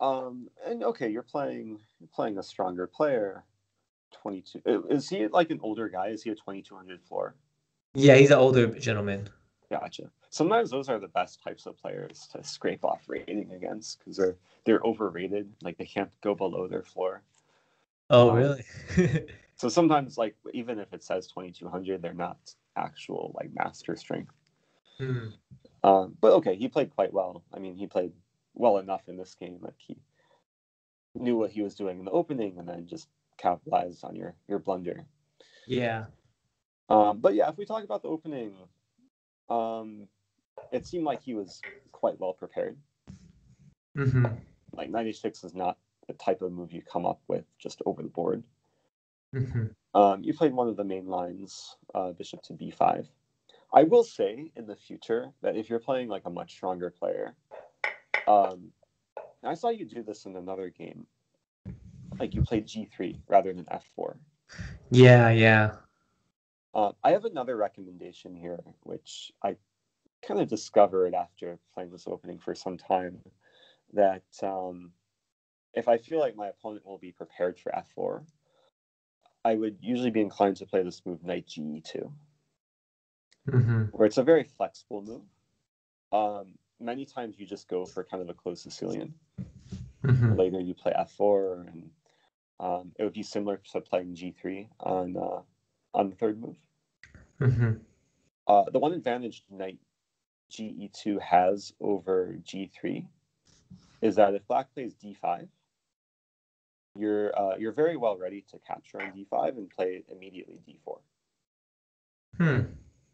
Um, and okay, you're playing you're playing a stronger player. Twenty two. Is he like an older guy? Is he a twenty two hundred floor? Yeah, he's an older gentleman. Gotcha. Sometimes those are the best types of players to scrape off rating against because they're they're overrated. Like they can't go below their floor. Oh, Um, really? So sometimes, like even if it says twenty two hundred, they're not actual like master strength. Hmm. Um, but okay, he played quite well. I mean, he played well enough in this game Like he knew what he was doing in the opening, and then just capitalized on your your blunder. Yeah. Um, but yeah, if we talk about the opening, um, it seemed like he was quite well prepared. hmm Like 96 is not the type of move you come up with just over the board. hmm Um, you played one of the main lines, uh, bishop to b5. I will say in the future that if you're playing like a much stronger player, um, I saw you do this in another game. Like you played g3 rather than f4. Yeah, yeah. Uh, I have another recommendation here, which I kind of discovered after playing this opening for some time. That um, if I feel like my opponent will be prepared for f4, I would usually be inclined to play this move knight ge2, hmm where it's a very flexible move. Um, many times you just go for kind of a closed Sicilian. hmm Later you play f4, and um, it would be similar to playing g3 on uh, on the third move. hmm Uh, the one advantage knight ge2 has over g3 is that if black plays d5, you're uh, you're very well ready to capture on d5 and play immediately d4, Hmm.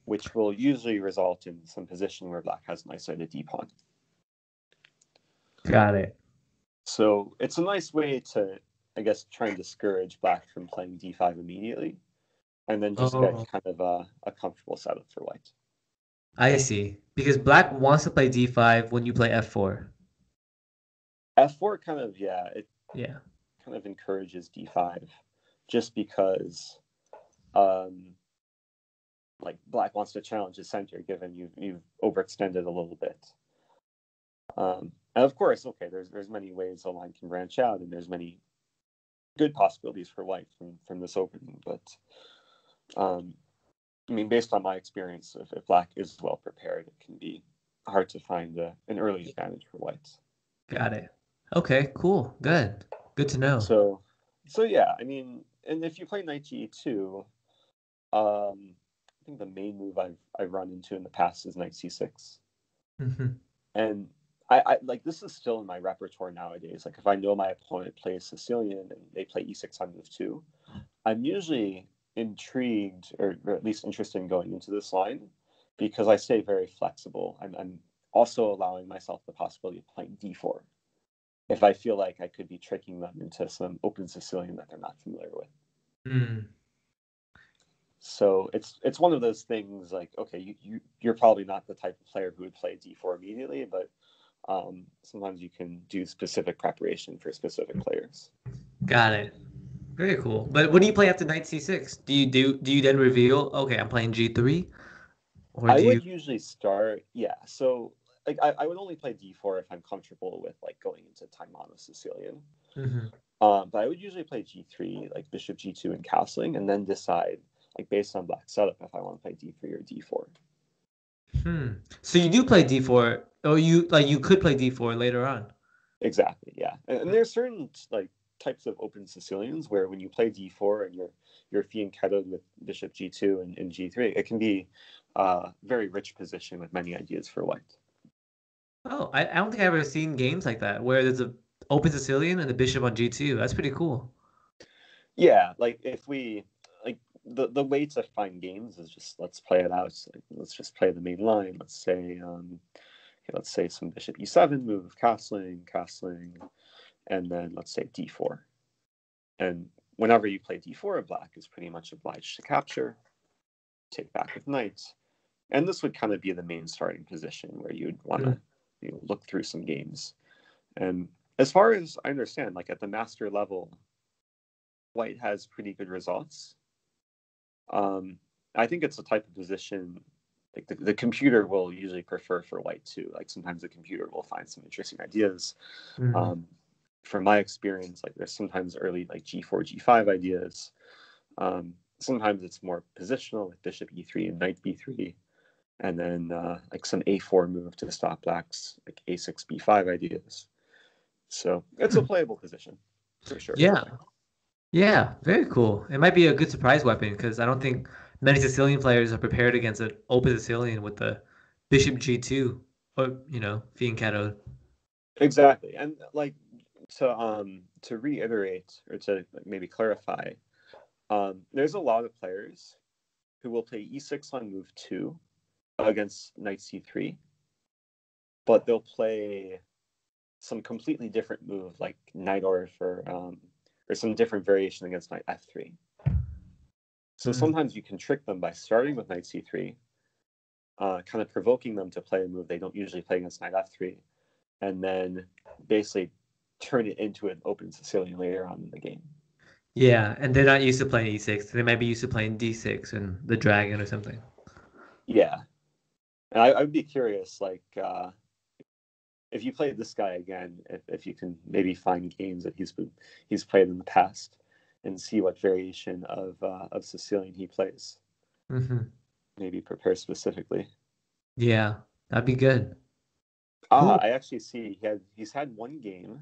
Which will usually result in some position where black has an isolated d pawn. Got it. So it's a nice way to, I guess, try and discourage black from playing d5 immediately, and then just Oh. get kind of a, a comfortable setup for white. I see. Because black wants to play d5 when you play f4. f4 kind of yeah, it Yeah. kind of encourages d5 just because um like black wants to challenge his center given you've you've overextended a little bit um and of course okay there's there's many ways a line can branch out and there's many good possibilities for white from from this opening but um i mean based on my experience if, if black is well prepared it can be hard to find a, an early advantage for white Got it. Okay, cool. Good. Good to know. So, so yeah, I mean, and if you play knight g2, um, think the main move I've I've run into in the past is knight c6, hmm and I, I like this is still in my repertoire nowadays. Like if I know my opponent plays Sicilian and they play e6 on move two, I'm usually intrigued or, or at least interested in going into this line because I stay very flexible. I'm, I'm also allowing myself the possibility of playing d4 if I feel like I could be tricking them into some open Sicilian that they're not familiar with. Mm. So it's it's one of those things like okay, you, you you're probably not the type of player who would play d4 immediately, but um, sometimes you can do specific preparation for specific players. Got it. Very cool. But what do you play after knight c6? Do you do do you then reveal, okay, I'm playing g3? Or I would you usually start, yeah. So like I, I would only play d4 if I'm comfortable with like going into Taimanov Sicilian. Mhm. Um, but I would usually play g3, like bishop g2 and castling, and then decide like based on black setup if I want to play d3 or d4. Hmm. So you do play d4 or you like you could play d4 later on. Exactly, yeah. And, and there's certain like types of open Sicilians where when you play d4 and you're you're fianchettoed with bishop g2 and, and g3, it can be a very rich position with many ideas for white. Oh, I, I don't think I've ever seen games like that where there's a open Sicilian and the bishop on g2. That's pretty cool. Yeah, like if we the the way to find games is just let's play it out. Like, let's just play the main line. Let's say um, okay, let's say some bishop e7 move, of castling, castling, and then let's say d4. And whenever you play d4, black is pretty much obliged to capture, take back with knight, and this would kind of be the main starting position where you'd want to you know, look through some games. And as far as I understand, like at the master level, white has pretty good results. Um, I think it's a type of position like the, the computer will usually prefer for white too. Like sometimes the computer will find some interesting ideas. Mhm. Um, from my experience, like there's sometimes early like G4, G5 ideas. Um, sometimes it's more positional, like Bishop E3 and Knight B3, and then uh, like some A4 move to stop blacks, like A6, B5 ideas. So it's a playable position for sure. Yeah. Yeah, very cool. It might be a good surprise weapon because I don't think many Sicilian players are prepared against an open Sicilian with the Bishop G2 or, you know, Fianchetto. Exactly, and like to um to reiterate or to maybe clarify, um, there's a lot of players who will play e6 on move two against knight c3, but they'll play some completely different move like knight or for um or some different variation against knight f3. So Mhm. sometimes you can trick them by starting with knight c3, uh, kind of provoking them to play a move they don't usually play against knight f3, and then basically turn it into an open Sicilian later on in the game. Yeah, and they're not used to playing E6. They might be used to playing D6 and the dragon or something. Yeah, and I, I'd be curious, like, uh, if you played this guy again, if, if you can maybe find games that he's been he's played in the past, and see what variation of uh, of Sicilian he plays. hmm Maybe prepare specifically. Yeah, that'd be good. Ah. I actually see he had he's had one game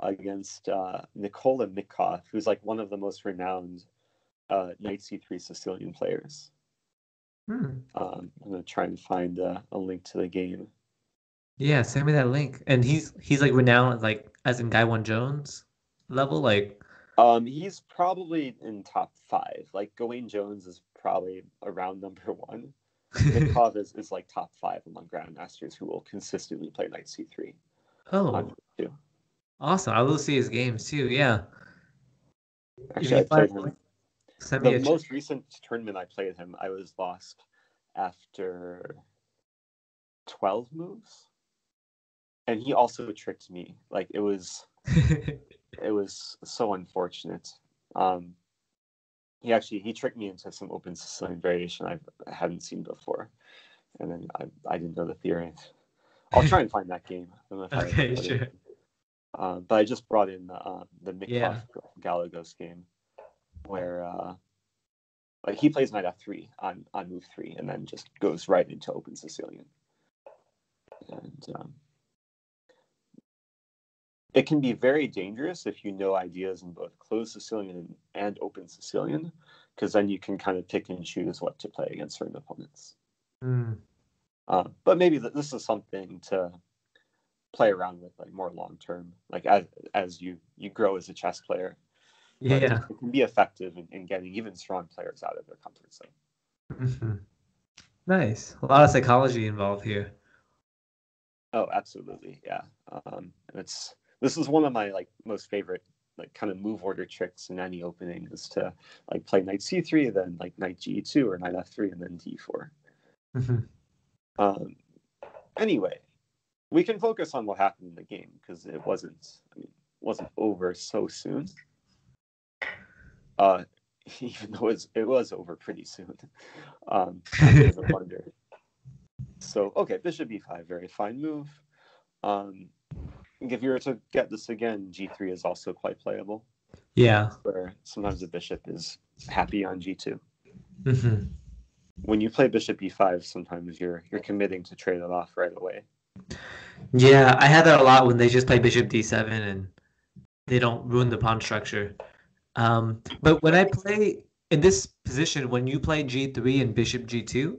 against uh, Nikola Mitkov, who's like one of the most renowned uh, Knight C3 Sicilian players. Hmm. Um, I'm gonna try and find uh, a link to the game. Yeah, send me that link. And he's he's like renowned like as in Gawain Jones level, like Um, he's probably in top five. Like Gawain Jones is probably around number one. Mitkov is, is like top five among grandmasters who will consistently play Knight C3 oh, awesome. I will see his games too. Yeah. Actually, I played him. The most recent tournament I played him, I was lost after 12 moves. And he also tricked me. Like it was it was so unfortunate. Um he actually he tricked me into some open Sicilian variation I hadn't seen before. And then I, I didn't know the theory. I'll try and find that game. I don't know if Okay, sure. Uh, but I just brought in the uh, the Mitkov Yeah. Galagos game, where uh, like he plays knight f3 on on move three, and then just goes right into open Sicilian. And um, it can be very dangerous if you know ideas in both closed Sicilian and open Sicilian, because then you can kind of pick and choose what to play against certain opponents. Mm. Uh, but maybe th- this is something to play around with, like more long term, like as as you you grow as a chess player. Yeah. it can be effective in, in getting even strong players out of their comfort zone. Mhm. Nice. A lot of psychology involved here. Oh, absolutely, yeah. Um, and it's this is one of my like most favorite like kind of move order tricks in any opening is to like play knight c3, then like knight g2 or knight f3, and then d4. Mhm. Um, anyway, we can focus on what happened in the game because it wasn't I mean, wasn't over so soon. Uh, even though it was, it was over pretty soon. Um, wonder. So okay, bishop b5, very fine move. Um, if you were to get this again, g3 is also quite playable, Yeah. where sometimes the bishop is happy on g2. Mhm. When you play bishop b5, sometimes you're you're committing to trade it off right away. Yeah, I had that a lot when they just play bishop d7 and they don't ruin the pawn structure. Um, but when I play in this position, when you play g3 and bishop g2,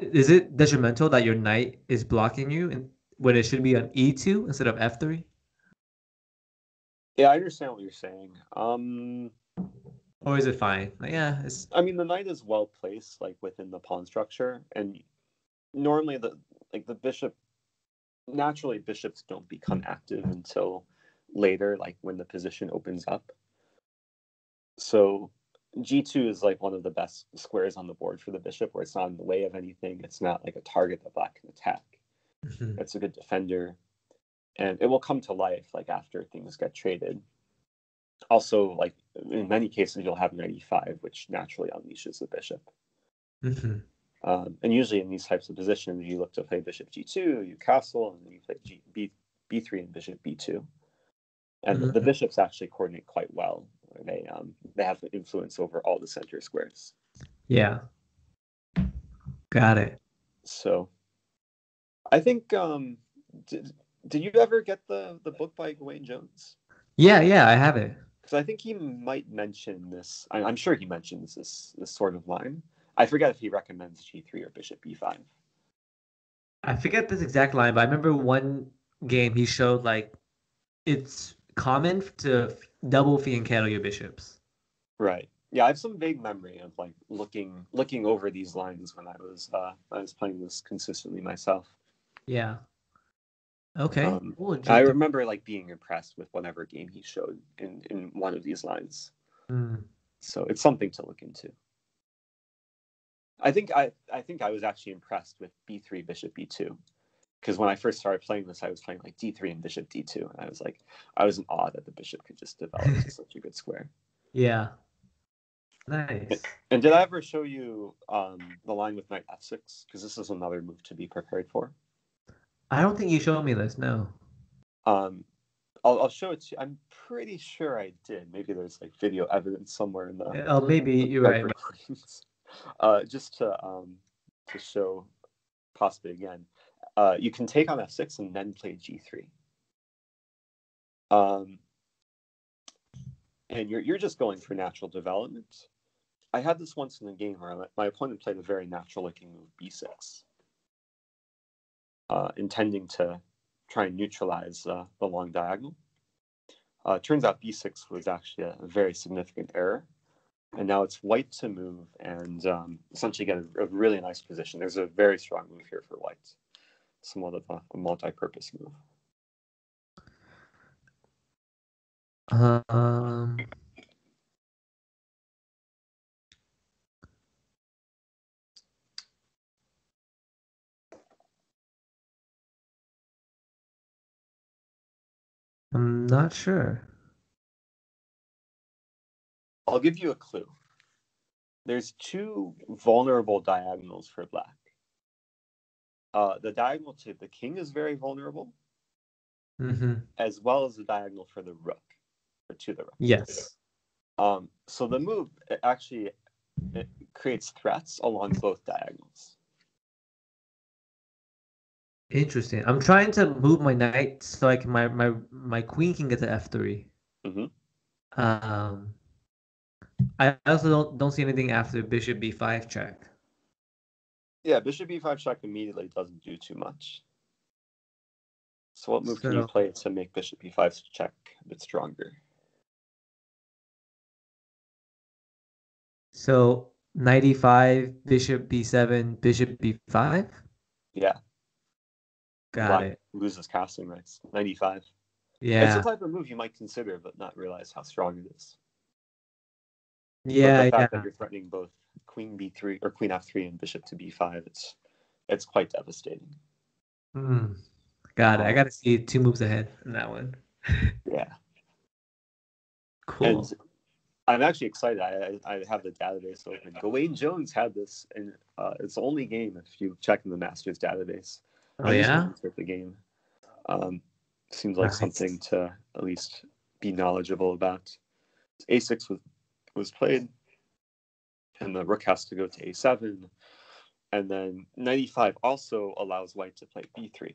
is it detrimental that your knight is blocking you and when it should be on e2 instead of f3? Yeah, I understand what you're saying. Um, Or is it fine? Like, yeah, it's I mean, the knight is well placed, like within the pawn structure, and normally the like the bishop, naturally bishops don't become active until later, like when the position opens up. So g2 is like one of the best squares on the board for the bishop, where it's not in the way of anything. It's not like a target that black can attack. Mhm. It's a good defender, and it will come to life like after things get traded. Also, like in many cases, you'll have knight e5, which naturally unleashes the bishop. Mhm. Um, and usually in these types of positions, you look to play bishop g2, you castle, and then you play G, B, b3 and bishop b2. And Mhm. the bishops actually coordinate quite well. They um, they have influence over all the center squares. Yeah. Got it. So, I think um, did, did you ever get the the book by Gawain Jones? Yeah, yeah, I have it. Because I think he might mention this. I, I'm sure he mentions this this sort of line. I forget if he recommends g3 or bishop b5. I forget this exact line, but I remember one game he showed like it's common to double fianchetto your bishops. Right. Yeah, I have some vague memory of like looking looking over these lines when I was uh, I was playing this consistently myself. Yeah. Okay. Um, cool. I remember like being impressed with whatever game he showed in in one of these lines. Mm, So it's something to look into. I think I I think I was actually impressed with b3 bishop b2 because when I first started playing this, I was playing like d3 and bishop d2, and I was like I was in awe that the bishop could just develop to such a good square. yeah. Nice. And did I ever show you um, the line with knight f6? Because this is another move to be prepared for. I don't think you showed me this. No. Um, I'll, I'll show it to you. I'm pretty sure I did. Maybe there's like video evidence somewhere in the. Oh, maybe you're right. uh, just to um, to show possibly again, uh, you can take on f6 and then play g3. Um, and you're you're just going for natural development. I had this once in a game where my- my opponent played a very natural looking move, b6, uh, intending to try and neutralize uh, the long diagonal. Uh, turns out b6 was actually a, very significant error, and now it's white to move and um, essentially get a, a really nice position. There's a very strong move here for white, somewhat of a, a multi-purpose move. Um. I'm not sure. I'll give you a clue. There's two vulnerable diagonals for black. Uh, the diagonal to the king is very vulnerable, hmm as well as the diagonal for the rook, or to the rook. Yes. Um, so the move actually it creates threats along both diagonals. Interesting. I'm trying to move my knight so I can my my my queen can get to f3. Mhm. Um, I also don't don't see anything after bishop b5 check. Yeah, bishop b5 check immediately doesn't do too much. So what move can you play to make bishop b5 check a bit stronger? So knight e5, bishop b7, bishop b5. Yeah, Got black it. loses castling rights. 95. Yeah. It's the type of move you might consider, but not realize how strong it is. But Yeah, the fact yeah. that you're threatening both queen b3 or queen f3 and bishop to b5, it's it's quite devastating. Hmm. Got it. I Um, got to see two moves ahead in that one. Yeah. Cool. And I'm actually excited. I, I I have the database open. Gawain Jones had this, and uh, it's the only game if you check in the Masters database. Oh I yeah. entered the game. Um, seems like Nice. something to at least be knowledgeable about. A6 was was played, and the rook has to go to A7, and then 95 also allows white to play B3,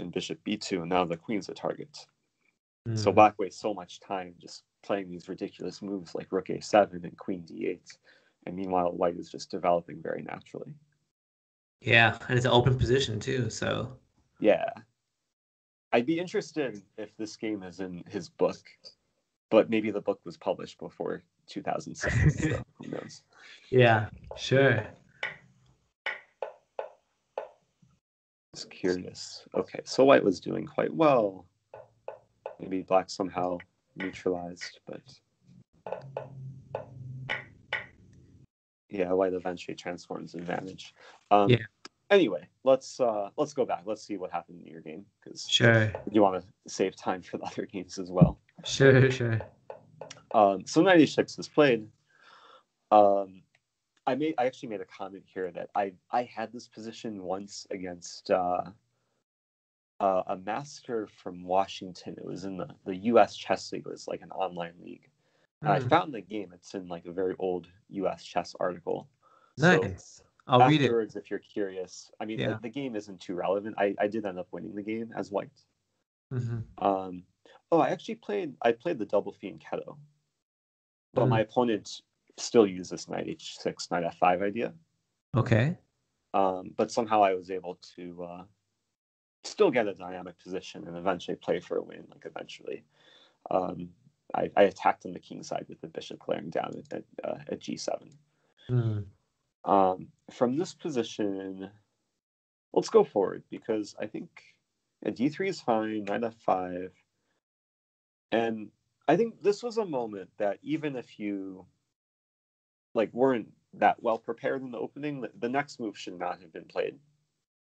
and bishop B2, and now the queen's a target. So Hmm. black wastes so much time just playing these ridiculous moves like rook a7 and queen d8, and meanwhile white is just developing very naturally. Yeah, and it's an open position too. So Yeah, I'd be interested if this game is in his book, but maybe the book was published before 2007. so who knows? yeah, sure. Just curious. Okay, so white was doing quite well. Maybe black somehow neutralized, but yeah, white eventually transforms advantage. Um, Yeah. Anyway, let's uh, let's go back. Let's see what happened in your game because Sure, you want to save time for the other games as well. sure, sure. Um, so 96 is played. Um, I made I actually made a comment here that I I had this position once against uh, uh, a master from Washington. It was in the the U.S. Chess League. It was like an online league. And I Mm, found the game. It's in like a very old U.S. chess article. nice. I'll read it. Afterwards, if you're curious, I mean, Yeah. the, the game isn't too relevant. I, I did end up winning the game as white. hmm Um, oh, I actually played. I played the double fianchetto, but Mm. my opponent still used this knight h6, knight f5 idea. Okay. Um, but somehow I was able to uh, still get a dynamic position and eventually play for a win. Like eventually, um, I, I attacked on the king side with the bishop clearing down at at, uh, at g7. Mm. Um, from this position, let's go forward because I think yeah, d3 is fine, knight f5, and I think this was a moment that even if you like weren't that well prepared in the opening, the, the next move should not have been played.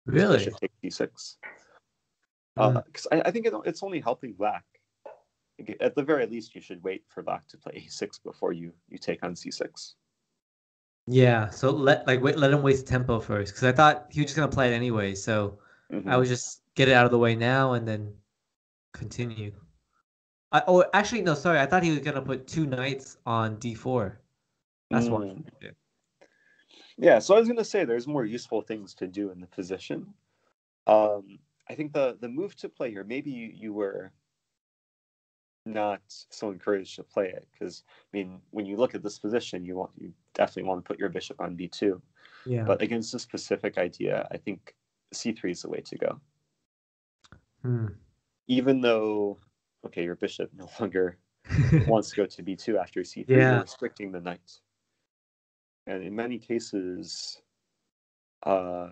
Really? Bishop take d6. Mm. Because I, I think it, it's only helping black. At the very least, you should wait for black to play a6 before you you take on c6. Yeah. So let like wait, let him waste tempo first, because I thought he was just gonna play it anyway. So Mhm. I would just get it out of the way now and then continue. I, oh, actually, no. Sorry, I thought he was gonna put two knights on d4. That's why. Mm. Yeah, so I was gonna say there's more useful things to do in the position. Um, I think the the move to play here, maybe you, you were not so encouraged to play it because I mean, when you look at this position, you want you definitely want to put your bishop on b2. Yeah. But against this specific idea, I think c3 is the way to go. Hmm. Even though, okay, your bishop no longer wants to go to b2 after c3, Yeah. you're restricting the knight. And in many cases, uh,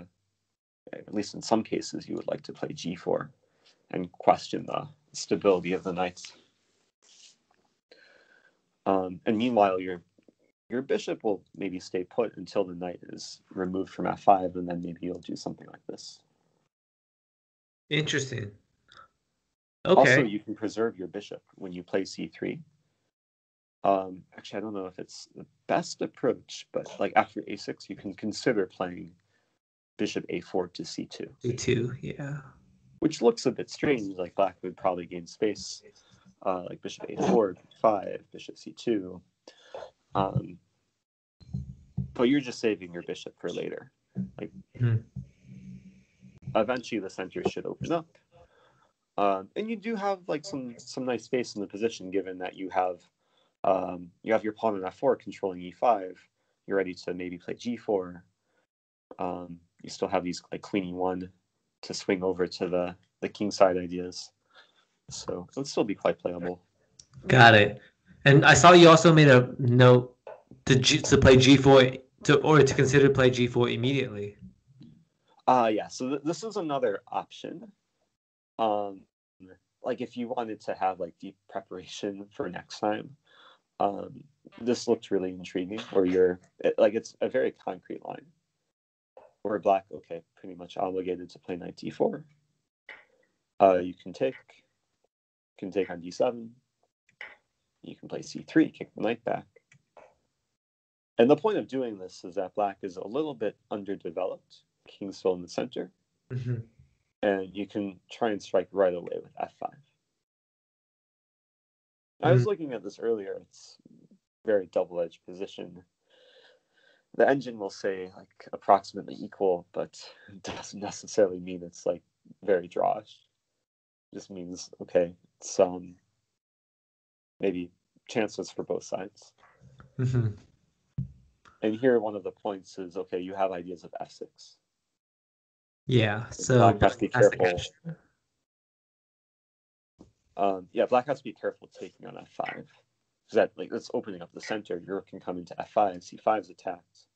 at least in some cases, you would like to play g4 and question the stability of the knight. Um, and meanwhile, your your bishop will maybe stay put until the knight is removed from f5, and then maybe you'll do something like this. Interesting. Also, Okay. you can preserve your bishop when you play c3. Um, actually, I don't know if it's the best approach, but like after a6, you can consider playing bishop a4 to c2, d2. Yeah. which looks a bit strange. Like black would probably gain space, uh, like bishop a4, b5, bishop c2. Um, but you're just saving your bishop for later. Like Hmm. eventually, the center should open up. Um, and you do have like some some nice space in the position, given that you have um, you have your pawn on f4 controlling e5. You're ready to maybe play g4. Um, you still have these like queen e1 to swing over to the the king side ideas. So it would still be quite playable. Got it. And I saw you also made a note to G, to play g4 to or to consider play g4 immediately. Uh yeah, so th- this is another option. Um like if you wanted to have like deep preparation for next time, um this looked really intriguing where you're it, like it's a very concrete line. Where black, okay, pretty much obligated to play knight d4. Uh you can take can take on d7. You can play c3, kick the knight back. And the point of doing this is that black is a little bit underdeveloped. King's still in the center Mhm. and you can try and strike right away with f5. I was Mhm. looking at this earlier. It's very double-edged position. The engine will say like approximately equal, but it doesn't necessarily mean it's like very drawish. It just means okay, some maybe chances for both sides. Mhm. And here one of the points is okay, you have ideas of f6. Yeah. So black has to be careful. Um, yeah, black has to be careful taking on f5. Because that like that's opening up the center. Your rook can come into f5. and c5 is attacked.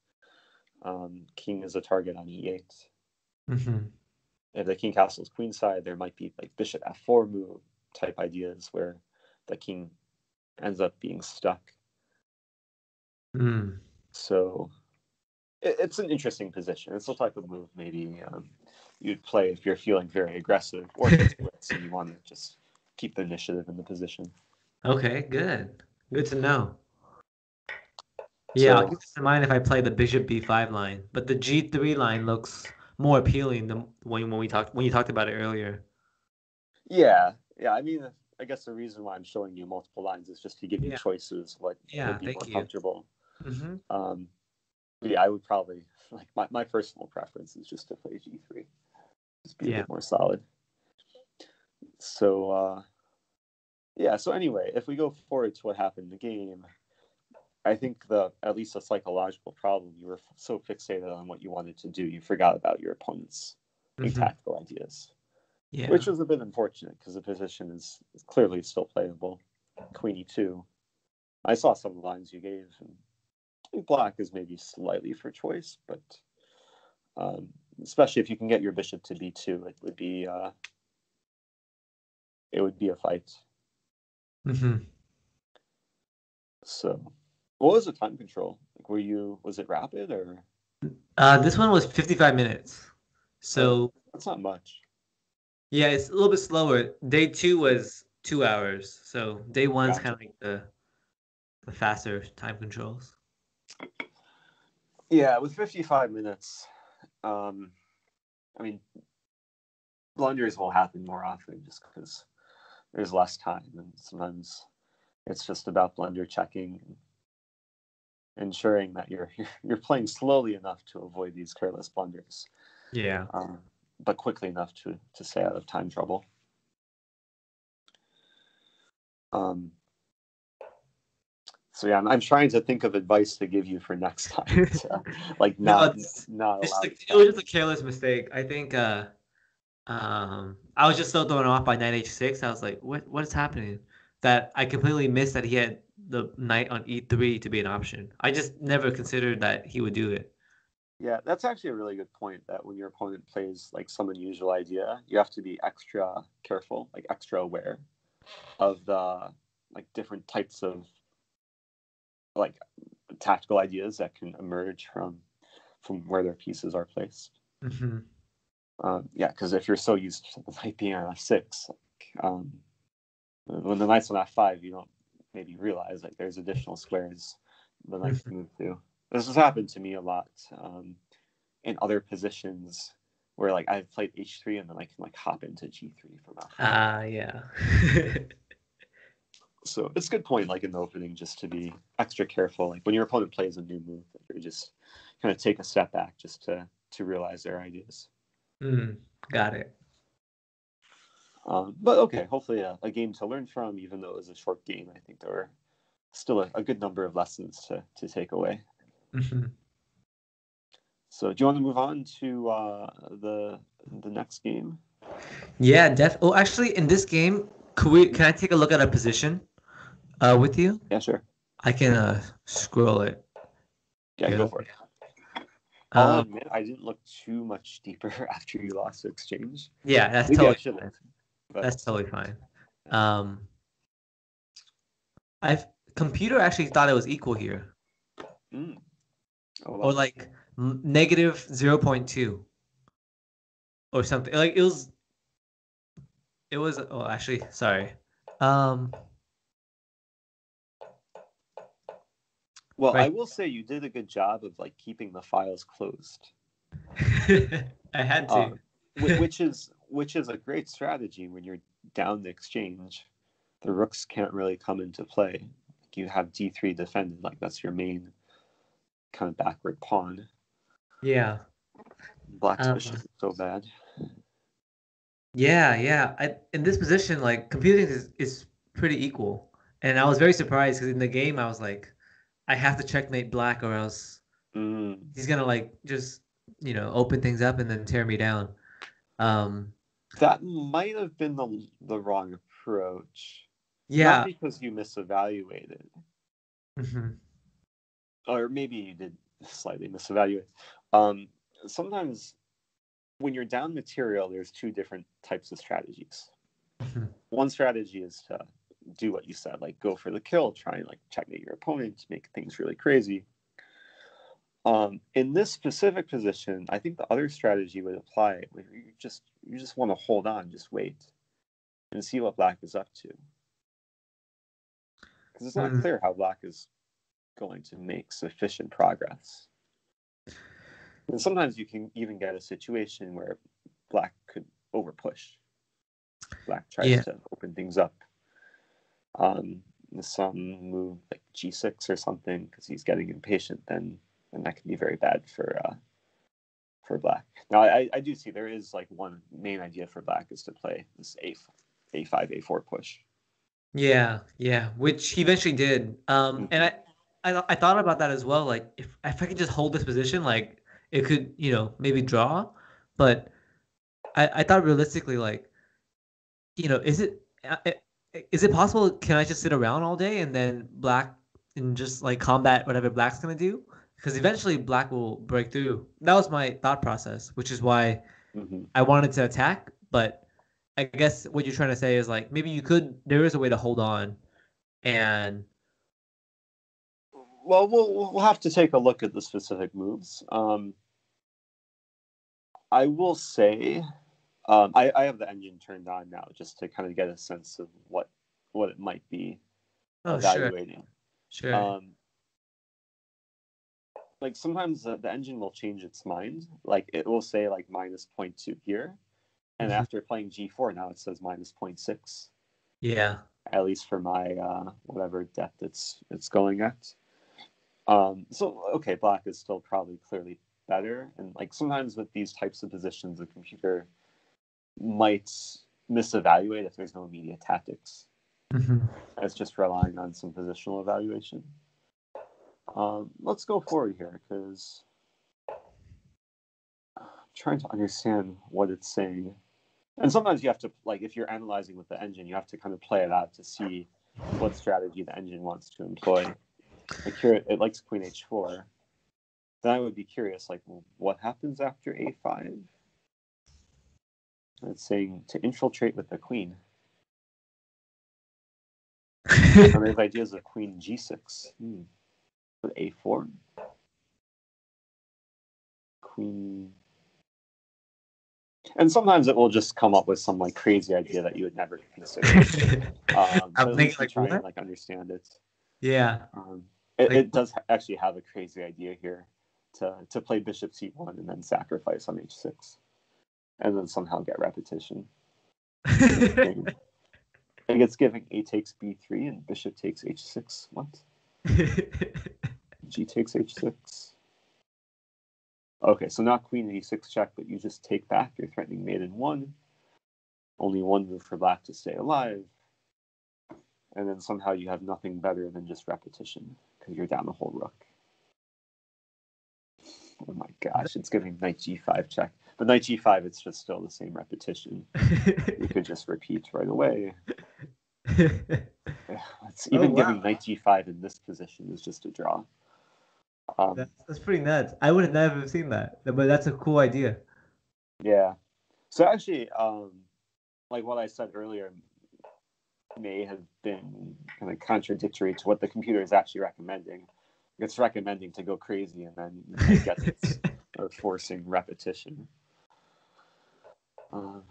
Um, king is a target on e8. Mhm. If the king castles queenside, there might be like bishop f4 move type ideas where the king ends up being stuck. Mm. So it, it's an interesting position. It's the type of move maybe um, you'd play if you're feeling very aggressive or if it's blitz and you want to just keep the initiative in the position. Okay. Good. Good to know. Yeah, I'll So- keep this in mind if I play the bishop b5 line. But the g3 line looks more appealing than when when we talked when you talked about it earlier. Yeah, yeah. I mean, I guess the reason why I'm showing you multiple lines is just to give you Yeah. choices, what Yeah, would be thank more you. comfortable. hmm Um, yeah, I would probably like my, my personal preference is just to play G3, just be a bit more solid. So uh, yeah. So anyway, if we go forward to what happened in the game, I think the at least a psychological problem. You were f- so fixated on what you wanted to do, you forgot about your opponent's Mhm. tactical ideas, Yeah. which was a bit unfortunate because the position is, is clearly still playable. queen e2. I saw some of the lines you gave, and I think black is maybe slightly for choice, but um, especially if you can get your bishop to b2, it would be uh, it would be a fight. hmm So, what was the time control? Like, were you was it rapid or Uh, this one was 55 minutes. So that's not much? Yeah, it's a little bit slower. Day two was two hours. So day one's Gotcha. kind of like the the faster time controls. Yeah, with 55 minutes, um, I mean, blunders will happen more often just because there's less time, and sometimes it's just about blunder checking and ensuring that you're you're playing slowly enough to avoid these careless blunders, Yeah. um, but quickly enough to to stay out of time trouble. Um, so yeah, I'm, I'm trying to think of advice to give you for next time. to, like No, not it's- not It's allow like, it was just a careless mistake. I think uh um I was just so thrown off by knight h6. I was like, what what is happening? That I completely missed that he had the knight on e3 to be an option. I just never considered that he would do it. Yeah, that's actually a really good point. That when your opponent plays like some unusual idea, you have to be extra careful, like extra aware of the like different types of like tactical ideas that can emerge from from where their pieces are placed. hmm Um, yeah, because if you're so used to the knight being on f6, like, um, when the knight's on f5, you don't maybe realize like there's additional squares the knight can move to. This has happened to me a lot um, in other positions where like I've played h3 and then I can like hop into g3 from f5. Ah, yeah. so it's a good point, like in the opening, just to be extra careful. Like when your opponent plays a new move, you're just kind of take a step back just to to realize their ideas. mm, got it. Um, but okay, hopefully a, a game to learn from, even though it was a short game. I think there were still a, a good number of lessons to, to take away. Hmm So, do you want to move on to uh, the the next game? Yeah, def. Oh, actually, in this game, could we? Can I take a look at a position, uh, with you? Yeah, sure. I can uh scroll it. Yeah, Yeah. go for it. I'll Um, admit I didn't look too much deeper after you lost the exchange. yeah, that's Maybe I totally should fine. have. That's totally fine. Um, I've computer actually thought it was equal here, Mm. Oh, or like negative zero point two, or something. Like it was. It was. Oh, actually, sorry. Um, well, I will say you did a good job of like keeping the files closed, I had to. Um, which is which is a great strategy when you're down the exchange. The rooks can't really come into play. You have d3 defended, like that's your main kind of backward pawn. yeah. Black's Um, so bad. Yeah, yeah. I, in this position, like computing is, is pretty equal, and I was very surprised because in the game I was like, I have to checkmate black or else Mm. he's gonna like just you know open things up and then tear me down. Um, That might have been the the wrong approach. yeah, Not because you misevaluated, mhm, or maybe you did slightly misevaluate. Um, sometimes when you're down material, there's two different types of strategies. mhm. One strategy is to do what you said, like go for the kill, try and like checkmate your opponent, make things really crazy. Um, in this specific position, I think the other strategy would apply. Where you just you just want to hold on, just wait, and see what black is up to. Because it's not Hmm. clear how black is going to make sufficient progress. And sometimes you can even get a situation where black could overpush. Black tries Yeah. to open things up. Um, some move like g6 or something because he's getting impatient. Then, then that can be very bad for uh, for black. Now, I, I do see there is like one main idea for black is to play this a a5 a4 push. Yeah, yeah, which he eventually did. Um, and I, I, I thought about that as well. Like, if if I could just hold this position, like it could, you know, maybe draw. But I, I thought realistically, like, you know, is it, uh, it possible? Can I just sit around all day and then black and just like combat whatever black's gonna do? Because eventually black will break through. That was my thought process, which is why Mhm. I wanted to attack, but I guess what you're trying to say is like maybe you could. There is a way to hold on, and Well, we'll we'll have to take a look at the specific moves. Um, I will say, um, I, I have the engine turned on now just to kind of get a sense of what what it might be oh sure, evaluating. sure, Um, like sometimes the, the engine will change its mind. Like it will say like minus 0.2 here, and Mhm. after playing G4 now it says minus 0.6. yeah, at least for my uh, whatever depth it's it's going at. Um, so okay, black is still probably clearly better, and like sometimes with these types of positions, the computer might misevaluate if there's no immediate tactics. hmm It's just relying on some positional evaluation. Um, let's go forward here because I'm trying to understand what it's saying. And sometimes you have to like if you're analyzing with the engine, you have to kind of play it out to see what strategy the engine wants to employ. Like here, it likes queen h4. Then I would be curious, like, what happens after a5? It's saying to infiltrate with the queen. And there's ideas of queen g6. Hmm. With a4. Queen. And sometimes it will just come up with some like crazy idea that you would never consider. Um, I'm thinking like, try and like understand it. yeah, Um, it, Like- it does actually have a crazy idea here to to play bishop c1 and then sacrifice on h6, and then somehow get repetition. I think it's giving a takes b3 and bishop takes h6. What? G takes h6. Okay, so not queen e6 check, but you just take back. You're threatening mate in one. Only one move for black to stay alive. And then somehow you have nothing better than just repetition because you're down the whole rook. Oh my gosh, it's giving knight g5 check. But knight g5, it's just still the same repetition. You could just repeat right away. It's even Oh, giving knight g5 in this position is just a draw. Um, that's, that's pretty nuts. I would have never seen that, but that's a cool idea. Yeah. So actually, um, like what I said earlier, may have been kind of contradictory to what the computer is actually recommending. It's recommending to go crazy, and then I guess it's forcing repetition. Um,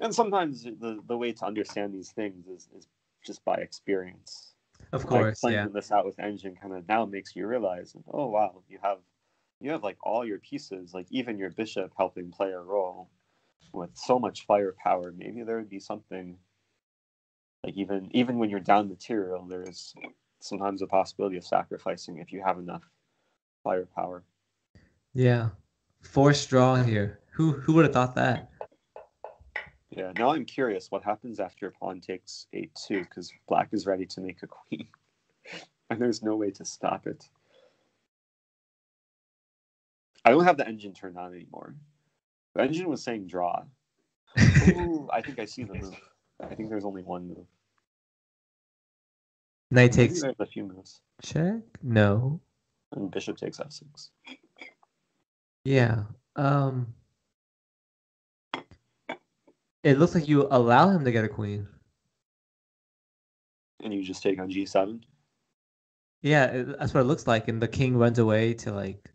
and sometimes the the way to understand these things is, is just by experience. Of like course, playing yeah. this out with engine kind of now makes you realize oh wow you have you have like all your pieces like even your bishop helping play a role with so much firepower maybe there would be something like even even when you're down material there's sometimes a possibility of sacrificing if you have enough firepower Yeah. Four strong here. Who who would have thought that? yeah now i'm curious what happens after pawn takes a2 because black is ready to make a queen and there's no way to stop it i don't have the engine turned on anymore the engine was saying draw Ooh, i think i see the move i think there's only one move Knight takes there's a few moves check? No. and bishop takes f6 Yeah. Um It looks like you allow him to get a queen. and you just take on g7 Yeah, it- that's what it looks like, and the king runs away to like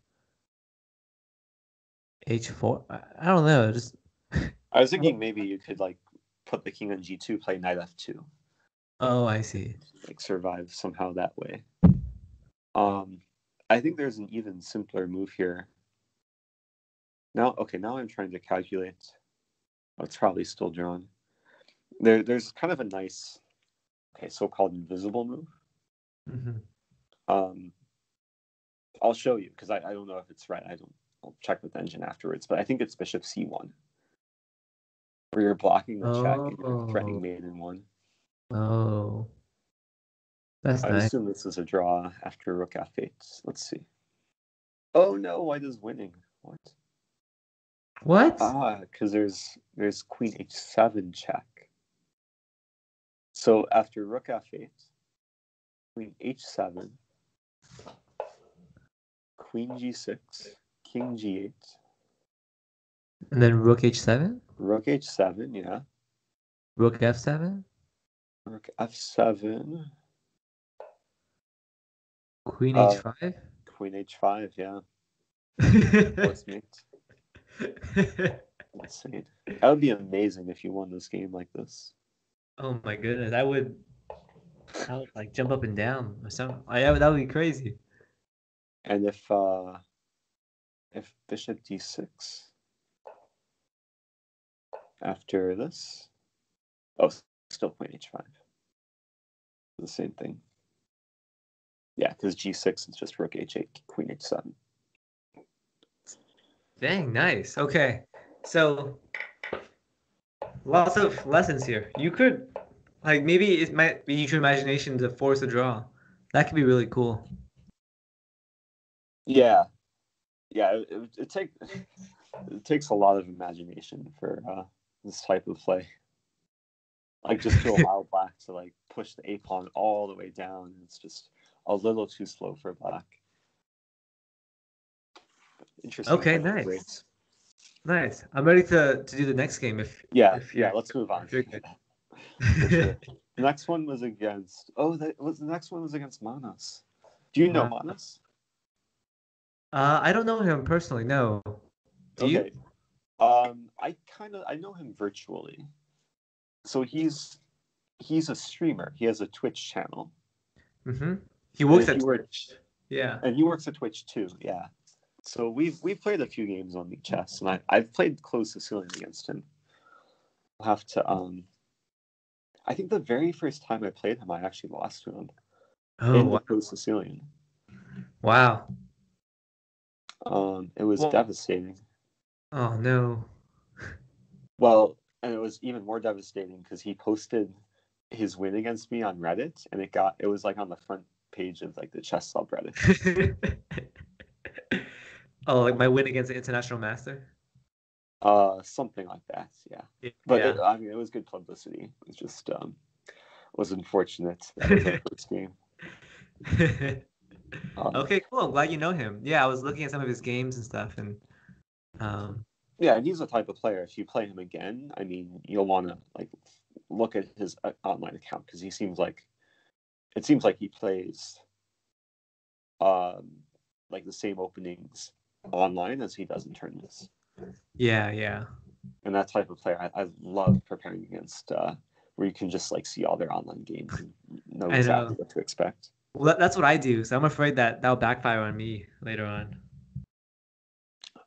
h4. I, I don't know. Just i was thinking maybe you could like put the king on g2 play knight f2 oh, I see. like survive somehow that way Um, I think there's an even simpler move here. Now, okay, now I'm trying to calculate. Oh, it's probably still drawn. There, there's kind of a nice, okay, so-called invisible move. hmm Um, I'll show you because I, I don't know if it's right. I don't. I'll check with the engine afterwards, but I think it's Bishop C1, where you're blocking the check and you're threatening Oh. mate in one. Oh, that's I nice. assume this is a draw after Rook F8. Let's see. Oh no, White is winning. What? What? Ah, because there's there's Queen H7 check. So after Rook F8, Queen H7, Queen G6, King G8, And then Rook H7, Rook H7, yeah, Rook F7, Rook F7, Queen Uh, H5. Queen H5, yeah, force mate. Insane. That would be amazing if you won this game like this. oh my goodness, I would, I would like jump up and down or something. I, that that would be crazy. And if uh if bishop d6 after this oh still queen h5 the same thing yeah because g6 is just rook h8 queen h7 Dang, nice. Okay, so lots of lessons here. You could, like, maybe it might be use your imagination to force a draw. That could be really cool. yeah yeah it, it, it take it takes a lot of imagination for uh this type of play like just to allow black to like push the a pawn all the way down it's just a little too slow for black interesting Okay, nice. rates. Nice. I'm ready to to do the next game. If yeah If yeah let's move on if you're good. For sure. the next one was against oh that was the next one was against manas do you know Wow. manas uh, I don't know him personally. No. Do you? Um i kind of i know him virtually so he's he's a streamer he has a twitch channel Mm-hmm. He works if at were- Twitch. Yeah. and he works at Twitch too. Yeah. So we've we've played a few games on the chess, and I I've played close to Sicilian against him. I'll have to um. I think the very first time I played him, I actually lost to him Oh in the Sicilian. wow. Um, it was Well- devastating. Oh no. Well, and it was even more devastating because he posted his win against me on Reddit, and it got it was like on the front page of like the chess subreddit. oh, like my win against the international master. Uh, something like that. Yeah. Yeah. But it, I mean, it was good publicity. It was just um, was unfortunate. That was our first game. Um, okay, cool. I'm glad you know him. Yeah, I was looking at some of his games and stuff, and um, Yeah, and he's the type of player. If you play him again, I mean, you'll want to like look at his uh, online account because he seems like it seems like he plays um like the same openings online as he does in tournaments. yeah, yeah. And that type of player, I, I love preparing against uh, where you can just like see all their online games and know exactly know. what to expect. Well, that's what I do. So I'm afraid that that'll backfire on me later on.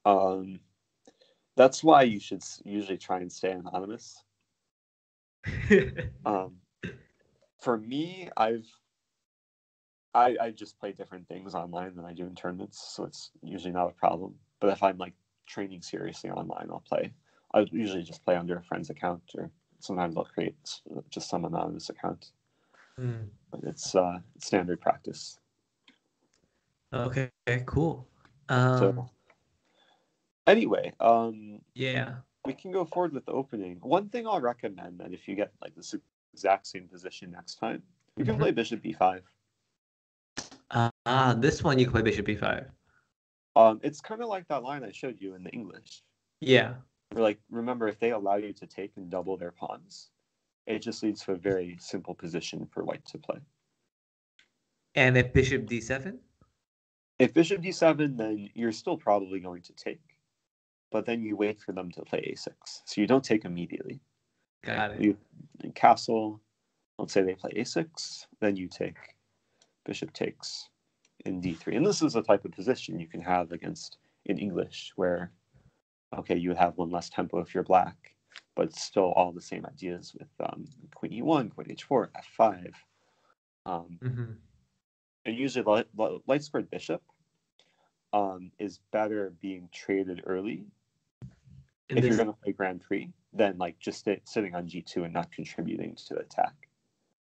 Um, that's why you should usually try and stay anonymous. Um, for me, I've I I just play different things online than I do in tournaments, so it's usually not a problem. But if I'm like training seriously online, I'll play. I usually just play under a friend's account, or sometimes I'll create just some anonymous account. Hmm. But it's uh, standard practice. Okay, cool. Um, So anyway, um, yeah. we can go forward with the opening. One thing I'll recommend that if you get like this exact same position next time, you can Mhm. play bishop b5. Uh, ah, this one you can play bishop b5. Um, it's kind of like that line I showed you in the English. Yeah. Where, like, remember, if they allow you to take and double their pawns, it just leads to a very simple position for white to play. And if bishop d7? If bishop d7, then you're still probably going to take, but then you wait for them to play a6. So you don't take immediately. Got it. You castle. Let's say they play a6, then you take. Bishop takes. in d3. And this is a type of position you can have against in English where, okay, you have one less tempo if you're black, but still all the same ideas with um, queen e1, queen h4, f5. Um, Mm-hmm. and usually the light, light squared bishop um, is better being traded early In if you're going to play Grand Prix then like just sit, sitting on g2 and not contributing to attack.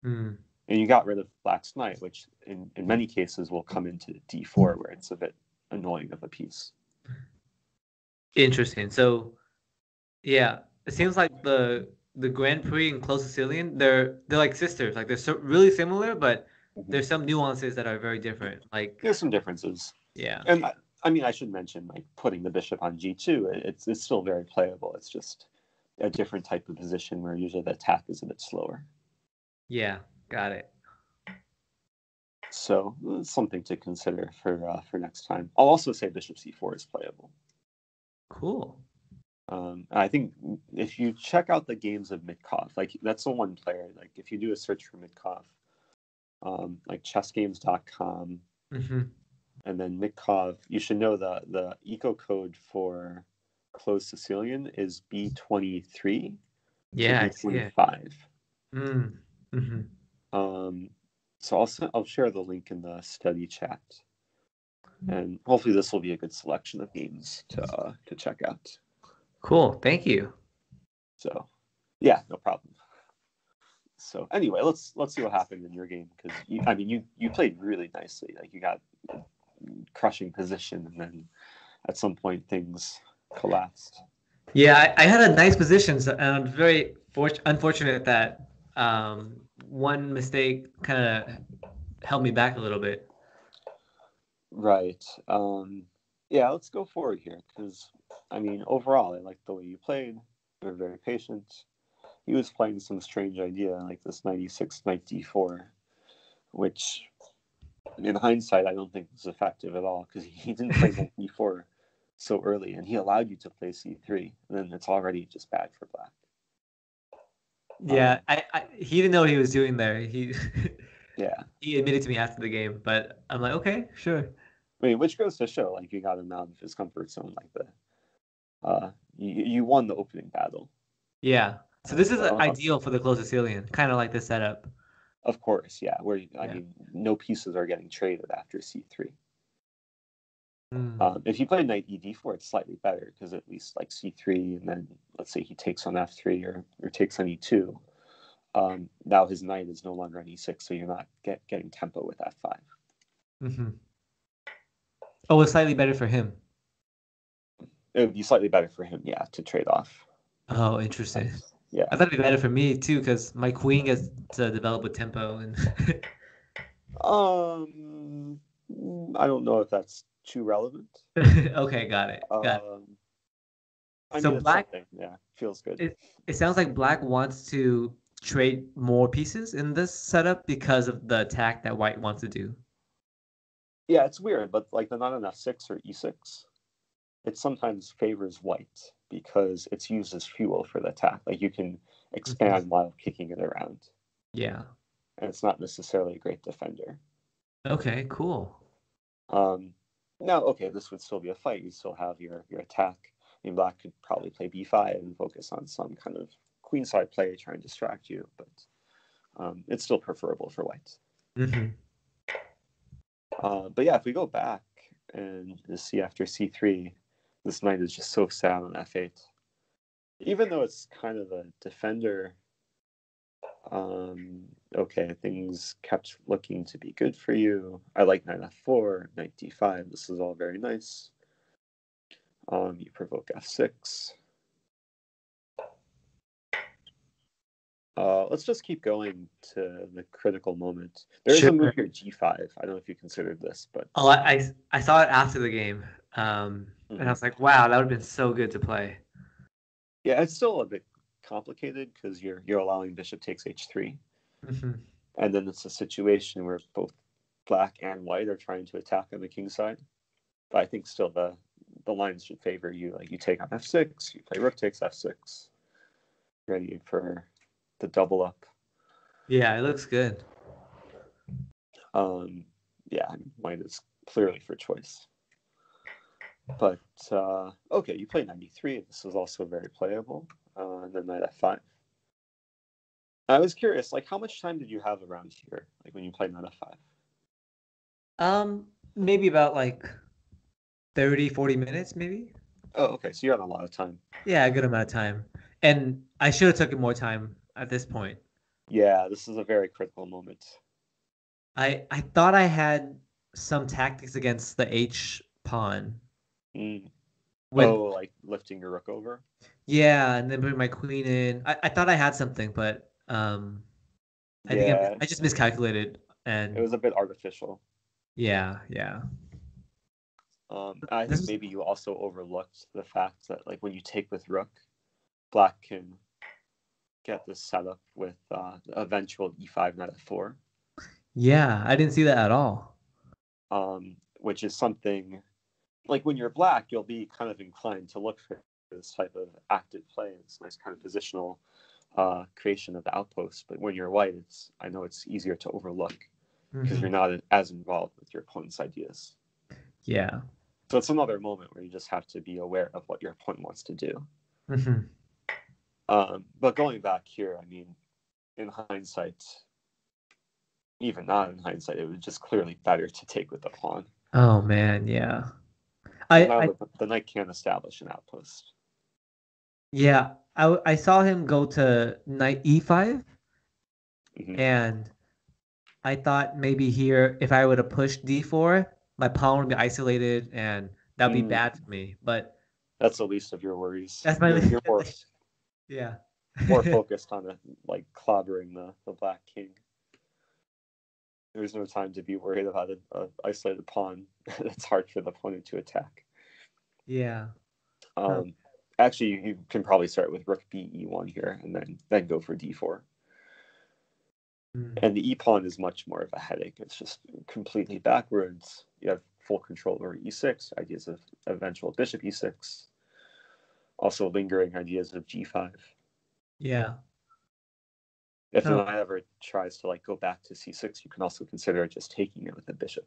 Mm. And you got rid of Black's Knight, which in, in many cases will come into d4 where it's a bit annoying of a piece. Interesting. So, yeah, it seems like the the Grand Prix and Close Sicilian, they're they're like sisters. Like they're so, really similar, but Mhm. there's some nuances that are very different. Like, There's some differences. yeah, And I, mean, I should mention like putting the bishop on g2, it's, it's still very playable. It's just a different type of position where usually the attack is a bit slower. yeah, got it. So something to consider for uh, for next time. I'll also say bishop c4 is playable. Cool. Um, I think if you check out the games of Mitkov, like that's the one player. Like if you do a search for Mitkov, um, like chessgames.com, hmm and then Mitkov, you should know the the eco code for closed Sicilian is B twenty three. Yeah, it. five. Mm. hmm Um, so I'll send, I'll share the link in the study chat, and hopefully this will be a good selection of games to uh, to check out. Cool. Thank you. So, yeah, no problem. So anyway, let's let's see what happened in your game because I mean you you played really nicely. Like you got crushing position, and then at some point things collapsed. Yeah, I, I had a nice position, so, and I'm very fort- unfortunate that um, one mistake kind of held me back a little bit. Right. Um, yeah, let's go forward here because I mean overall I like the way you played. You were very patient. He was playing some strange idea like this g6 knight d4, which in hindsight I don't think it was effective at all because he didn't play knight d4 so early and he allowed you to play c3. And then it's already just bad for black. Yeah, Um, I, I he didn't know what he was doing there. He Yeah. he admitted to me after the game, but I'm like, okay, sure. I mean, which goes to show like you got him out of his comfort zone like the uh you, you won the opening battle. Yeah. So this is ideal for the close Sicilian, kind of like this setup. Of course, yeah. Where I mean, no pieces are getting traded after c3. Mm. Um, if you play knight ed4, it's slightly better because at least like c3, and then let's say he takes on f3 or, or takes on e2. Um, now his knight is no longer on e6, so you're not get, getting tempo with f5. Mm-hmm. Oh, it's slightly better for him. It would be slightly better for him, yeah, to trade off. Oh, interesting. Yeah. I thought it'd be better for me too, because my queen gets to develop with tempo, and Um, I don't know if that's too relevant. okay, got it. Got it. Um, I So black- something, yeah, feels good. It- It sounds like Black wants to trade more pieces in this setup because of the attack that White wants to do. Yeah, it's weird, but like the not on f6 or e6, it sometimes favors white because it's used as fuel for the attack. Like you can expand while kicking it around, Yeah. and it's not necessarily a great defender. Okay. Cool. Um, now, okay, this would still be a fight. You still have your your attack. I mean, black could probably play b5 and focus on some kind of queenside play, try and distract you, but um, it's still preferable for white. hmm Uh, but yeah, if we go back and see after c3, this knight is just so sad on f8. Even though it's kind of a defender, um, okay, things kept looking to be good for you. I like knight f4, knight d5. This is all very nice. Um, you provoke f6. Uh, let's just keep going to the critical moment. There's Sure. a move here, g5. I don't know if you considered this, but Oh, I, I I saw it after the game, um, and I was like, wow, that would have been so good to play. yeah, it's still a bit complicated because you're you're allowing bishop takes h3, hmm and then it's a situation where both black and white are trying to attack on the king side. But I think still the the lines should favor you. Like you take on f6, you play rook takes f6, ready for the double up. Yeah, it looks good. Um, yeah, white is clearly for choice. But uh, okay, you play g3. This is also very playable. Uh, and then knight f5. I was curious, like, how much time did you have around here, like when you played knight f5? Um, maybe about like 30, 40 minutes, maybe. Oh, okay. So you had a lot of time. Yeah, a good amount of time. And I should have taken more time at this point. Yeah, this is a very critical moment. I I thought I had some tactics against the H pawn. Mm. With, oh, like lifting your rook over? Yeah, and then putting my queen in. I, I thought I had something, but um, I think Yeah. I, I just miscalculated. And It was a bit artificial. yeah, yeah. Um, I think maybe you also overlooked the fact that, like, when you take with rook, black can get this setup with uh, eventual e5 knight f4, Yeah, I didn't see that at all. um, which is something like when you're black, you'll be kind of inclined to look for this type of active play, this nice kind of positional uh, creation of the outpost. But when you're white, it's I know it's easier to overlook because Mhm. you're not as involved with your opponent's ideas. Yeah. So it's another moment where you just have to be aware of what your opponent wants to do. Mhm. Um, but going back here, I mean, in hindsight, even not in hindsight, it was just clearly better to take with the pawn. Oh man, yeah. I, now I the, knight can't establish an outpost. yeah, I, I saw him go to knight e5 Mhm. and I thought maybe here if I would have pushed d4, my pawn would be isolated and that'd be Mm. bad for me. But That's the least of your worries. That's my- you're more, yeah. more focused on it, like clobbering the, the black king. There's no time to be worried about an isolated pawn. that's hard for the opponent to attack. yeah. Um, Actually, you, you can probably start with rook b e1 here, and then then go for d4. Mm. And the e pawn is much more of a headache. It's just completely backwards. You have full control over e6, ideas of eventual bishop e6, also lingering ideas of g5. Yeah. If the Oh. knight ever tries to like go back to c6, you can also consider just taking it with the bishop,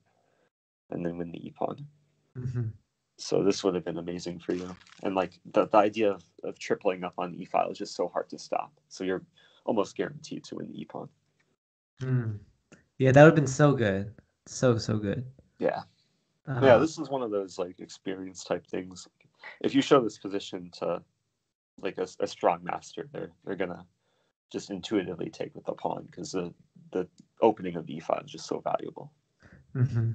and then win the e pawn. Mhm. So this would have been amazing for you. And like the, the idea of, of tripling up on e file is just so hard to stop. So you're almost guaranteed to win the e pawn. Mm. Yeah, that would have been so good. So so good. Yeah. Uh, yeah, this is one of those like experience type things. If you show this position to like a, a strong master, they're they're gonna just intuitively take with the pawn because the the opening of e5 is just so valuable. hmm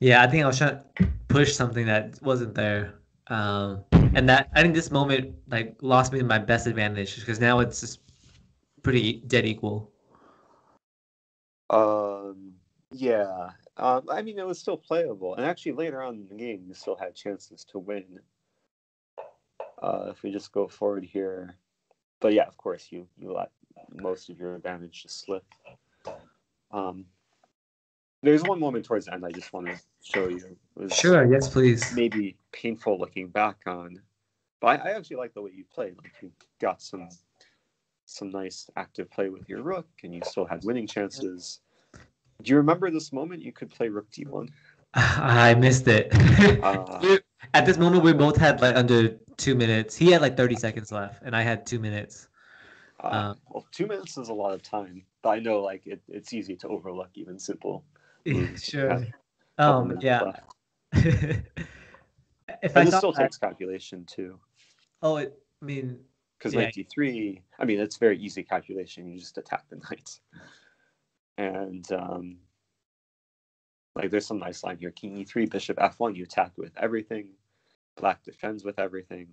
Yeah, I think I was trying to push something that wasn't there, um, and that I think this moment like lost me my best advantage because now it's just pretty dead equal. Um, yeah. Um, I mean, it was still playable, and actually later on in the game, you still had chances to win. Uh, if we just go forward here, but yeah, of course, you you let most of your advantage just slip. Um, there's one moment towards the end I just want to show you. Sure, yes, please. maybe painful looking back on, but I, I actually like the way you played. Like you got some some nice active play with your rook, and you still had winning chances. Do you remember this moment? You could play rook d1. I missed it. Uh, At this moment, we both had like under two minutes. He had like thirty seconds left, and I had two minutes. uh, Uh, well, two minutes is a lot of time, but I know like it, it's easy to overlook even simple. sure. Yeah. Um, yeah. if I And this still takes calculation too, oh, it, I mean, because Yeah. knight d3. I mean, it's very easy calculation. You just attack the knights, and um, like there's some nice line here: king e3, bishop f1. You attack with everything. Black defends with everything,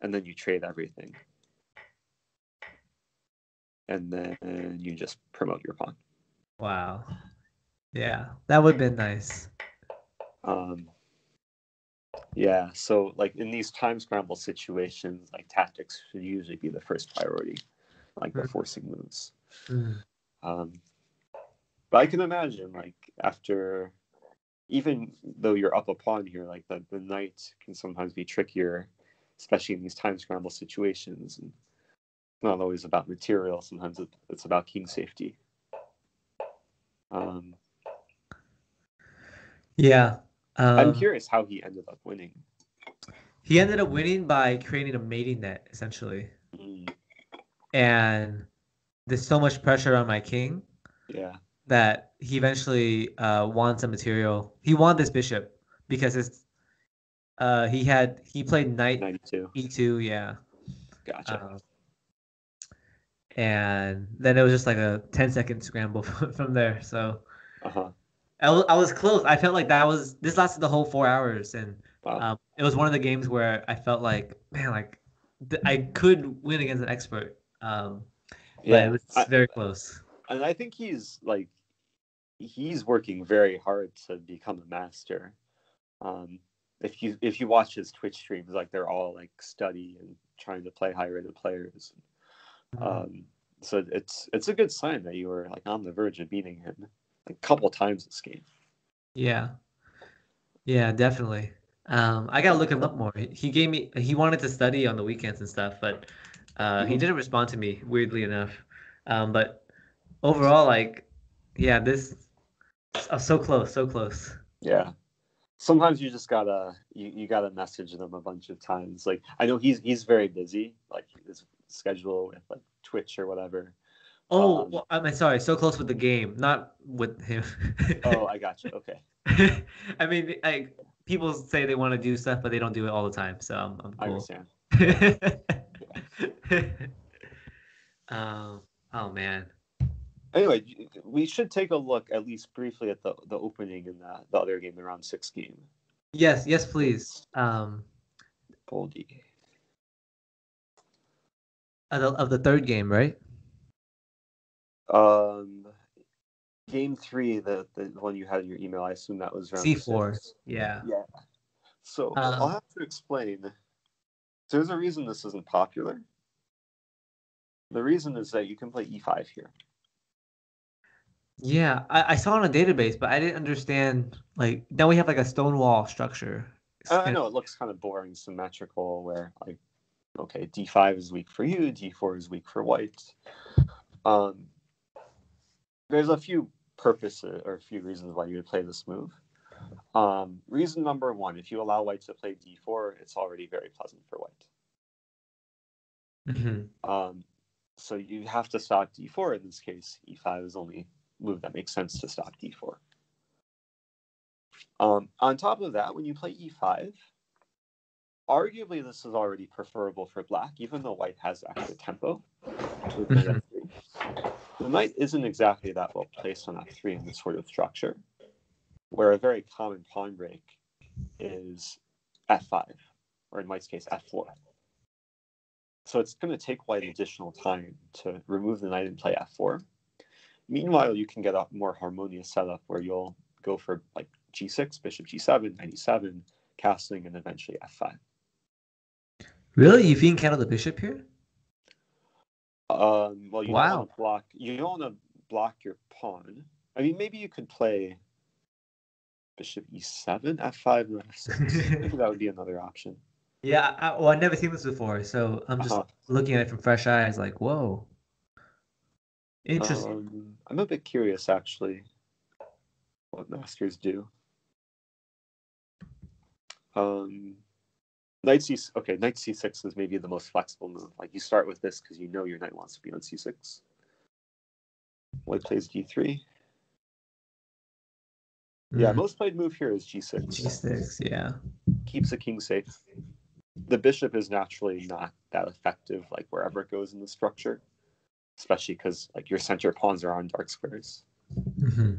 and then you trade everything, and then you just promote your pawn. wow. Yeah, that would have been nice. Um, yeah, so like in these time scramble situations, like tactics should usually be the first priority, like the Mhm. forcing moves. Mm. Um, but I can imagine, like after, even though you're up a pawn here, like the, the knight can sometimes be trickier, especially in these time scramble situations. And it's not always about material. Sometimes it, it's about king safety. Um, Yeah. Um, I'm curious how he ended up winning. He ended up winning by creating a mating net, essentially. Mm, And there's so much pressure on my king yeah. That he eventually uh, won some material. He won this bishop because it's uh, he had he played knight 92. e2, yeah. Gotcha. Um, and then it was just like a 10 second scramble from there. So Uh huh. I was, I was close. I felt like that was this lasted the whole four hours, and Wow. um, it was one of the games where I felt like man, like th- I could win against an expert. Um, but it was I- very close. And I think he's like he's working very hard to become a master. Um, if you if you watch his Twitch streams, like they're all like study and trying to play high rated players. Um, so it's it's a good sign that you were like on the verge of beating him a couple times this game. Yeah, yeah, definitely. Um, I gotta look him up more. He- He gave me he wanted to study on the weekends and stuff, but uh, he Mhm. didn't respond to me. Weirdly enough, um, but overall, like, yeah, this oh, so close, so close. Yeah. Sometimes you just gotta you, you gotta message them a bunch of times. Like I know he's he's very busy, like his schedule with like Twitch or whatever. Oh, Um, well, I'm sorry, so close with the game, not with him. Oh, I got you. Okay. I mean, like people say they want to do stuff, but they don't do it all the time. So I'm, I'm I cool. understand. um. Oh man. Anyway, we should take a look at least briefly at the the opening in the, the other game, the round six game. Yes. Yes, please. Um. Boldy. Of the, of the third game, right? Um, game three, the the one you had in your email, I assume that was round C4. six. Yeah. Yeah. So Um, I'll have to explain. There's a reason this isn't popular. The reason is that you can play e5 here. Yeah. I, I saw on a database, but I didn't understand. Like now we have like a stone wall structure. Uh, I know it looks kind of boring, symmetrical, where like, okay, d5 is weak for you, d4 is weak for white. Um, there's a few purposes or a few reasons why you would play this move. Um, reason number one: if you allow white to play d4, it's already very pleasant for white. Mhm. Um, so you have to stop d4 in this case. e5 is only move that makes sense to stop d4. Um, on top of that, when you play e5, arguably this is already preferable for black, even though white has extra tempo. Mhm. f3. The knight isn't exactly that well placed on f3 in this sort of structure, where a very common pawn break is f5, or in white's case, f4. So it's going to take white additional time to remove the knight and play f4. Meanwhile, you can get a more harmonious setup where you'll go for like g6, bishop g7, knight e7, castling, and eventually f5. Really? You think count the bishop here? Um, well, you Wow. don't want to block. You don't want to block your pawn. I mean, maybe you could play bishop e7, f5, and f6. maybe that would be another option. Yeah. I, well, I've never seen this before, so I'm just Uh-huh. looking at it from fresh eyes. Like, whoa. Interesting. Um, I'm a bit curious, actually, what masters do. Um, knight c. Okay, knight c6 is maybe the most flexible move. Like you start with this because you know your knight wants to be on c6. White plays d3. Yeah, Mhm. most played move here is g6. G6. Yeah. Keeps the king safe. The bishop is naturally not that effective, like wherever it goes in the structure, especially because like your center pawns are on dark squares. hmm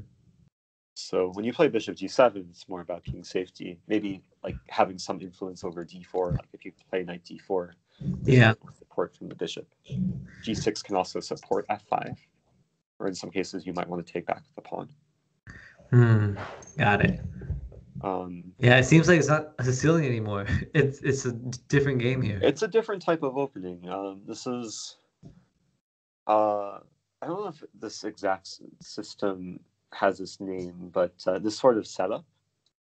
So when you play bishop g7, it's more about king safety. Maybe like having some influence over d4. Like if you play knight d4, Yeah. support from the bishop. g6 can also support f5, or in some cases you might want to take back the pawn. Hmm. Got it. Um, Yeah, it seems like it's not a Sicilian anymore. It's it's a different game here. it's a different type of opening. Um, this is, uh, I don't know if this exact system has this name, but uh, this sort of setup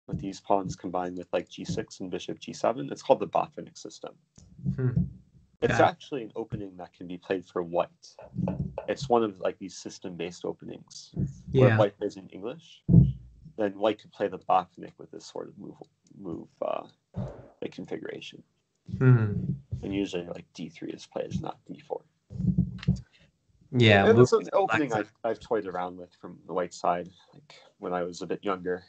with these pawns combined with like g6 and bishop g7, it's called the Botvinnik system. Hmm. It's actually an opening that can be played for white. It's one of like these system-based openings where white plays in English. then white could play the Botvinnik with this sort of move move uh, like configuration. Hmm. And usually like d3 is played, not d4. Yeah. and an opening I've, I've toyed around with from the white side, like when I was a bit younger.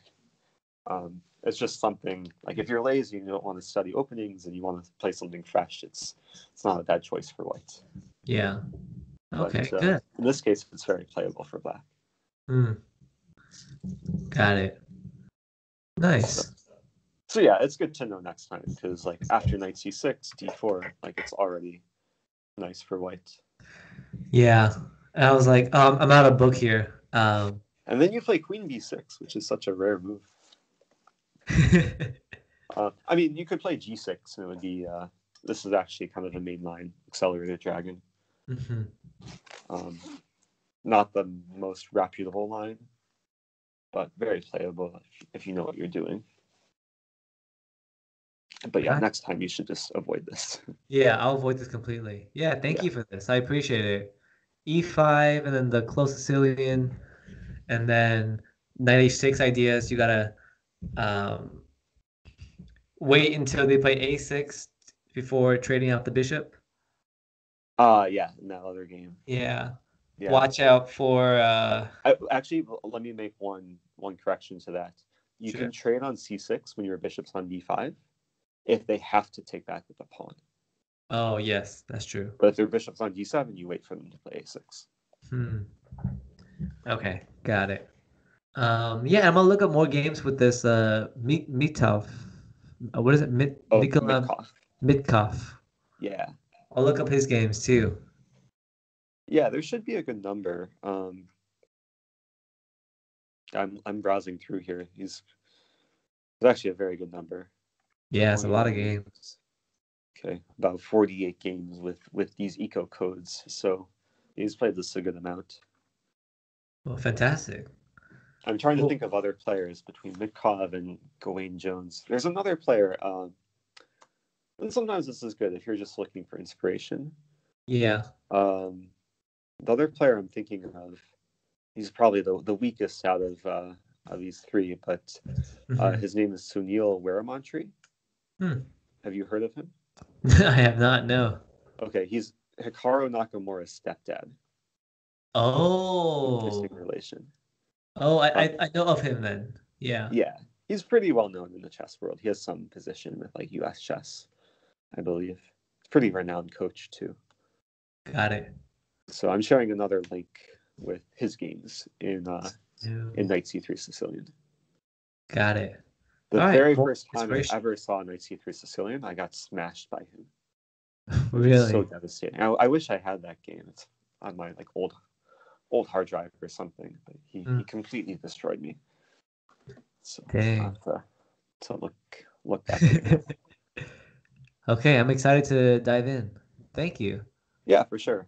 Um, it's just something like if you're lazy and you don't want to study openings and you want to play something fresh, it's it's not a bad choice for white. Yeah. But, Okay, uh, good. In this case, it's very playable for black. Hmm. Got it. Nice. So yeah, it's good to know next time because like after knight c6, d4, like it's already nice for white. Yeah. And I was like, um, I'm out of book here. Um, And then you play queen b6, which is such a rare move. Uh, I mean, you could play g6, and it would be. Uh, this is actually kind of a mainline accelerated dragon. Mhm. Um, not the most reputable line, but very playable if, if you know what you're doing. But yeah, next time you should just avoid this. Yeah, I'll avoid this completely. Yeah, thank Yeah. you for this. I appreciate it. E5 and then the close Sicilian and then knight h6 ideas. You gotta um, wait until they play a6 before trading out the bishop. Uh yeah, in that other game. Yeah. Yeah. Watch out for uh, I, actually, let me make one one correction to that. You Sure. can trade on c6 when your bishop's on d5, if they have to take back with the pawn. oh yes, that's true. But if their bishop's on d7, you wait for them to play a6. Hmm. Okay, got it. Um, yeah, I'm gonna look up more games with this uh Mi- Mitov. Uh, what is it? Mit- Oh, Nikola Mitkov. Mitkov. Yeah. I'll look up his games too. Yeah, there should be a good number. Um, I'm I'm browsing through here. He's it's actually a very good number. Yeah, it's a lot of games. Okay, about 48 games with with these eco codes. So he's played this a good amount. Well, fantastic. I'm trying to think of other players between Mitkov and Gawain Jones. There's another player. Um, and sometimes this is good if you're just looking for inspiration. Yeah. Um, the other player I'm thinking of, he's probably the, the weakest out of uh, of these three, but uh, Mhm. his name is Sunil Weeramantry. Hmm. Have you heard of him? I have not. No. Okay, he's Hikaru Nakamura's stepdad. Oh. Interesting relation. Oh, I, I I know of him then. Yeah. Yeah, he's pretty well known in the chess world. He has some position with like U.S. chess, I believe. Pretty renowned coach too. Got it. So I'm sharing another link with his games in uh, in Knight C3 Sicilian. Got it. The All right, very well, first time I ever saw Knight C3 Sicilian, I got smashed by him. Really? So devastating. I, I wish I had that game. It's on my like old old hard drive or something, but he, he Mm. completely destroyed me. So Dang. I'll have to, to look look back. okay, I'm excited to dive in. Thank you. yeah, for sure.